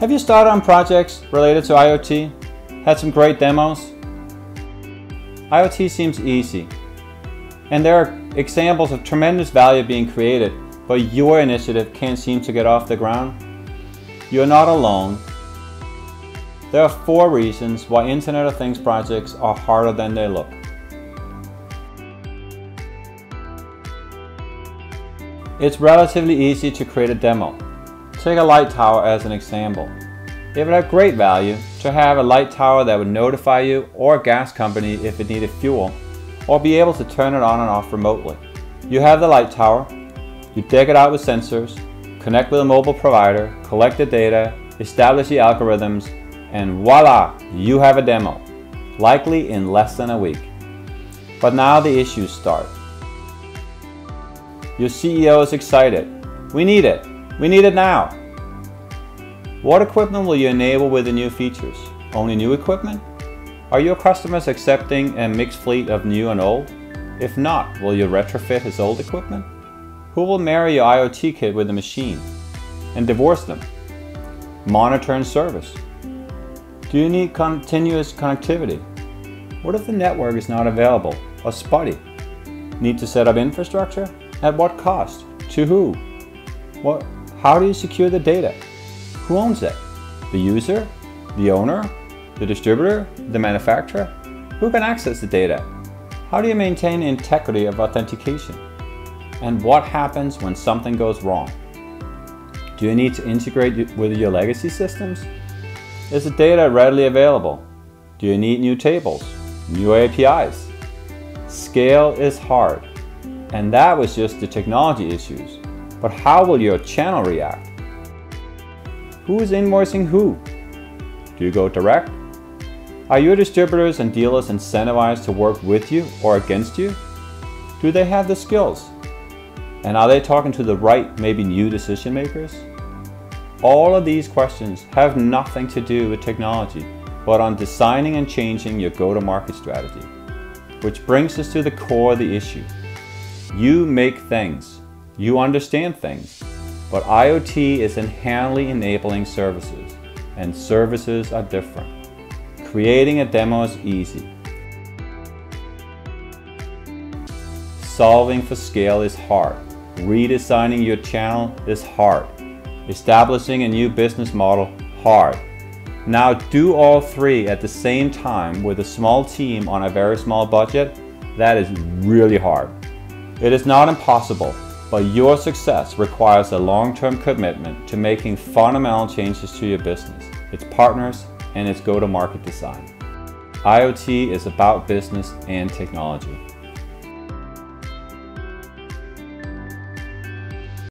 Have you started on projects related to IoT? Had some great demos? IoT seems easy, and there are examples of tremendous value being created, but your initiative can't seem to get off the ground. You're not alone. There are four reasons why Internet of Things projects are harder than they look. It's relatively easy to create a demo. Take a light tower as an example. It would have great value to have a light tower that would notify you or a gas company if it needed fuel, or be able to turn it on and off remotely. You have the light tower, you deck it out with sensors, connect with a mobile provider, collect the data, establish the algorithms, and voila, you have a demo, likely in less than a week. But now the issues start. Your CEO is excited. We need it. We need it now. What equipment will you enable with the new features? Only new equipment? Are your customers accepting a mixed fleet of new and old? If not, will you retrofit his old equipment? Who will marry your IoT kit with the machine and divorce them? Monitor and service. Do you need continuous connectivity? What if the network is not available or spotty? Need to set up infrastructure? At what cost? To who? What, how do you secure the data? Who owns it? The user? The owner? The distributor? The manufacturer? Who can access the data? How do you maintain integrity of authentication? And what happens when something goes wrong? Do you need to integrate with your legacy systems? Is the data readily available? Do you need new tables? New APIs? Scale is hard. And that was just the technology issues. But how will your channel react? Who is invoicing who? Do you go direct? Are your distributors and dealers incentivized to work with you or against you? Do they have the skills? And are they talking to the right, maybe new decision makers? All of these questions have nothing to do with technology, but on designing and changing your go-to-market strategy. Which brings us to the core of the issue. You make things. You understand things. But IoT is inherently enabling services, and services are different. Creating a demo is easy. Solving for scale is hard. Redesigning your channel is hard. Establishing a new business model, hard. Now do all three at the same time with a small team on a very small budget, that is really hard. It is not impossible, but your success requires a long-term commitment to making fundamental changes to your business, its partners, and its go-to-market design. IoT is about business and technology.